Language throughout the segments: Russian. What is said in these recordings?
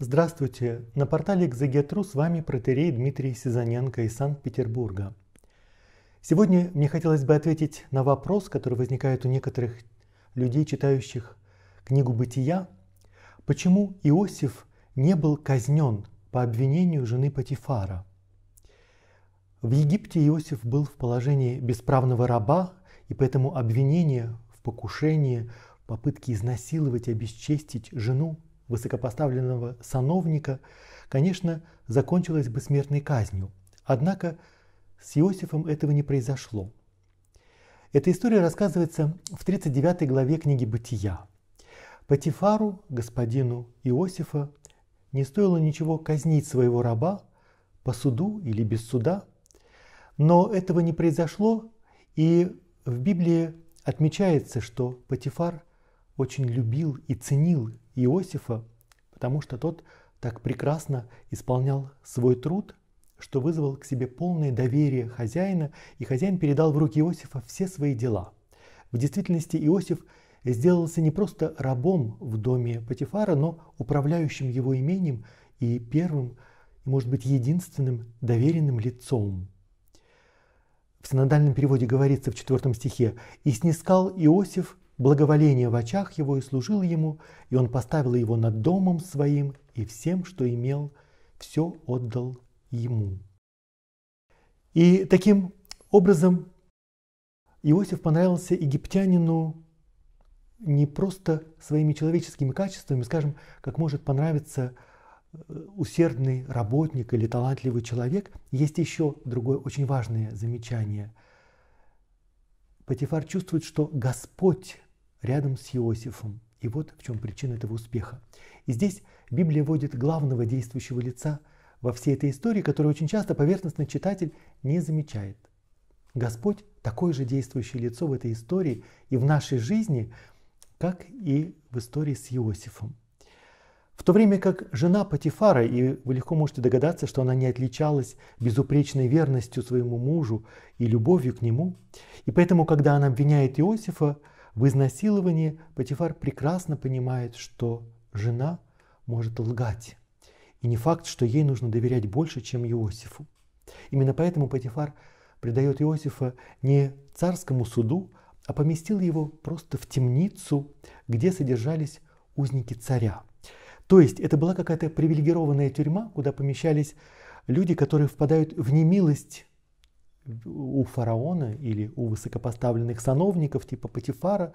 Здравствуйте! На портале Экзегетру с вами протерей Дмитрий Сизаненко из Санкт-Петербурга. Сегодня мне хотелось бы ответить на вопрос, который возникает у некоторых людей, читающих книгу «Бытия». Почему Иосиф не был казнен по обвинению жены Патифара? В Египте Иосиф был в положении бесправного раба, и поэтому обвинение в покушении, попытке изнасиловать и обесчестить жену высокопоставленного сановника, конечно, закончилось бы смертной казнью. Однако с Иосифом этого не произошло. Эта история рассказывается в 39 главе книги «Бытия». Патифару, господину Иосифа, не стоило ничего казнить своего раба по суду или без суда, но этого не произошло, и в Библии отмечается, что Патифар очень любил и ценил Иосифа, потому что тот так прекрасно исполнял свой труд, что вызвал к себе полное доверие хозяина, и хозяин передал в руки Иосифа все свои дела. В действительности Иосиф сделался не просто рабом в доме Патифара, но управляющим его имением и первым, и, может быть, единственным доверенным лицом. В синодальном переводе говорится в четвертом стихе «И снискал Иосиф благоволение в очах его и служил ему, и он поставил его над домом своим, и всем, что имел, все отдал ему. И таким образом Иосиф понравился египтянину не просто своими человеческими качествами, скажем, как может понравиться э, усердный работник или талантливый человек. Есть еще другое очень важное замечание. Патифар чувствует, что Господь рядом с Иосифом. И вот в чем причина этого успеха. И здесь Библия вводит главного действующего лица во всей этой истории, которую очень часто поверхностный читатель не замечает. Господь такое же действующее лицо в этой истории и в нашей жизни, как и в истории с Иосифом. В то время как жена Патифара, и вы легко можете догадаться, что она не отличалась безупречной верностью своему мужу и любовью к нему, и поэтому, когда она обвиняет Иосифа, в изнасиловании Патифар прекрасно понимает, что жена может лгать. И не факт, что ей нужно доверять больше, чем Иосифу. Именно поэтому Патифар предает Иосифа не царскому суду, а поместил его просто в темницу, где содержались узники царя. То есть это была какая-то привилегированная тюрьма, куда помещались люди, которые впадают в немилость у фараона или у высокопоставленных сановников типа Патифара.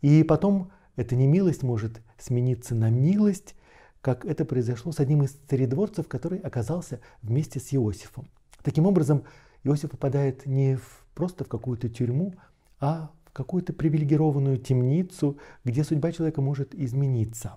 И потом эта немилость может смениться на милость, как это произошло с одним из царедворцев, который оказался вместе с Иосифом. Таким образом, Иосиф попадает не в, просто в какую-то тюрьму, а в какую-то привилегированную темницу, где судьба человека может измениться.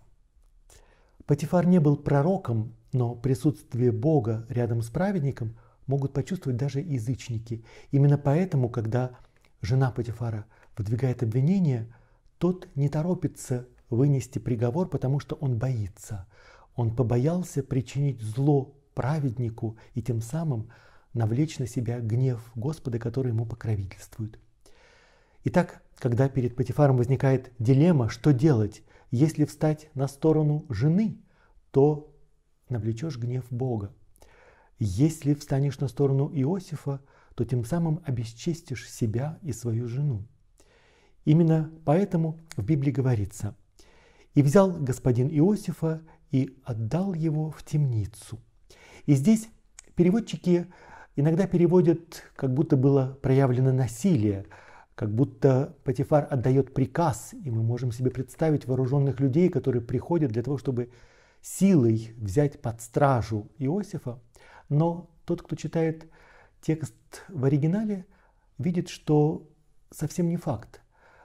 Патифар не был пророком, но присутствие Бога рядом с праведником – могут почувствовать даже язычники. Именно поэтому, когда жена Патифара выдвигает обвинение, тот не торопится вынести приговор, потому что он боится. Он побоялся причинить зло праведнику и тем самым навлечь на себя гнев Господа, который ему покровительствует. Итак, когда перед Патифаром возникает дилемма, что делать, если встать на сторону жены, то навлечешь гнев Бога. Если встанешь на сторону Иосифа, то тем самым обесчестишь себя и свою жену. Именно поэтому в Библии говорится, «И взял господин Иосифа и отдал его в темницу». И здесь переводчики иногда переводят, как будто было проявлено насилие, как будто Патифар отдает приказ, и мы можем себе представить вооруженных людей, которые приходят для того, чтобы силой взять под стражу Иосифа. Но тот, кто читает текст в оригинале, видит, что совсем не факт.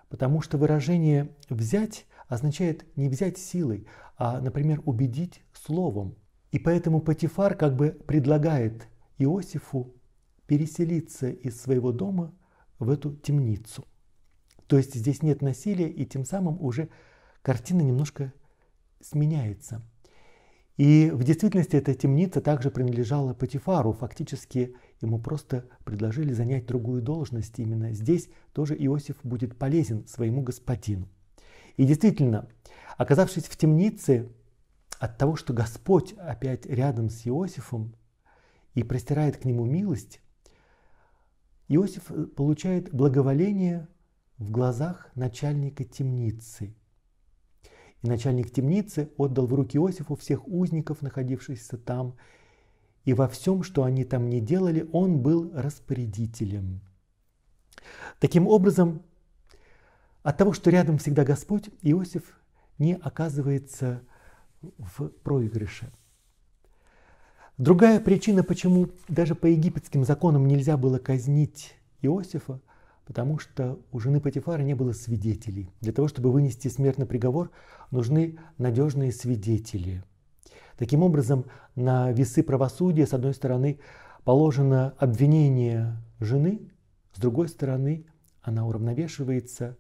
Потому что выражение «взять» означает не взять силой, а, например, убедить словом. И поэтому Патифар как бы предлагает Иосифу переселиться из своего дома в эту темницу. То есть здесь нет насилия, и тем самым уже картина немножко сменяется. И в действительности эта темница также принадлежала Патифару. Фактически ему просто предложили занять другую должность. Именно здесь тоже Иосиф будет полезен своему господину. И действительно, оказавшись в темнице, от того, что Господь опять рядом с Иосифом и простирает к нему милость, Иосиф получает благоволение в глазах начальника темницы. И начальник темницы отдал в руки Иосифу всех узников, находившихся там, и во всем, что они там не делали, он был распорядителем. Таким образом, от того, что рядом всегда Господь, Иосиф не оказывается в проигрыше. Другая причина, почему даже по египетским законам нельзя было казнить Иосифа, потому что у жены Патифара не было свидетелей. Для того, чтобы вынести смертный приговор, нужны надежные свидетели. Таким образом, на весы правосудия, с одной стороны, положено обвинение жены, с другой стороны, она уравновешивается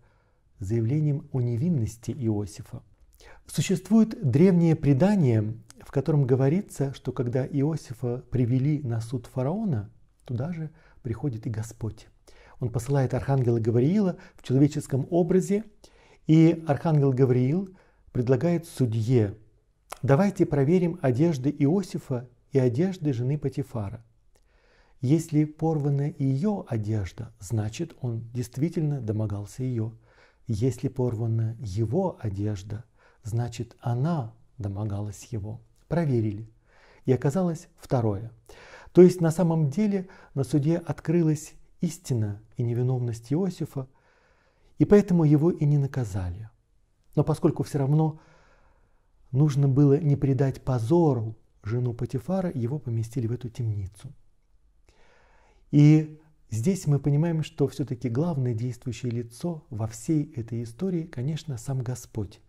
заявлением о невинности Иосифа. Существует древнее предание, в котором говорится, что когда Иосифа привели на суд фараона, туда же приходит и Господь. Он посылает архангела Гавриила в человеческом образе, и архангел Гавриил предлагает судье, давайте проверим одежды Иосифа и одежды жены Патифара. Если порвана ее одежда, значит он действительно домогался ее. Если порвана его одежда, значит она домогалась его. Проверили. И оказалось второе. То есть на самом деле на суде открылась истина и невиновность Иосифа, и поэтому его и не наказали. Но поскольку все равно нужно было не предать позору жену Патифара, его поместили в эту темницу. И здесь мы понимаем, что все-таки главное действующее лицо во всей этой истории, конечно, сам Господь.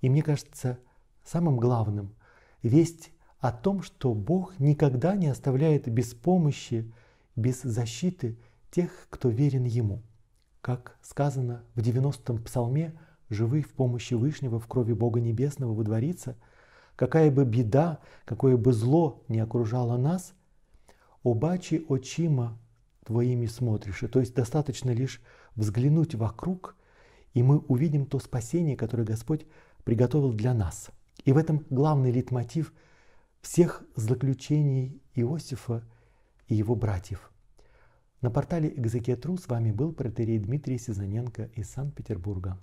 И мне кажется, самым главным весть о том, что Бог никогда не оставляет без помощи, без защиты тех, кто верен Ему. Как сказано в 90-м псалме «Живы в помощи Вышнего, в крови Бога Небесного выдвориться», какая бы беда, какое бы зло не окружало нас, «Обачи очима твоими смотришь». И то есть достаточно лишь взглянуть вокруг, и мы увидим то спасение, которое Господь приготовил для нас. И в этом главный литмотив всех заключений Иосифа и его братьев. На портале Экзекетру с вами был протерей Дмитрий Сизаненко из Санкт-Петербурга.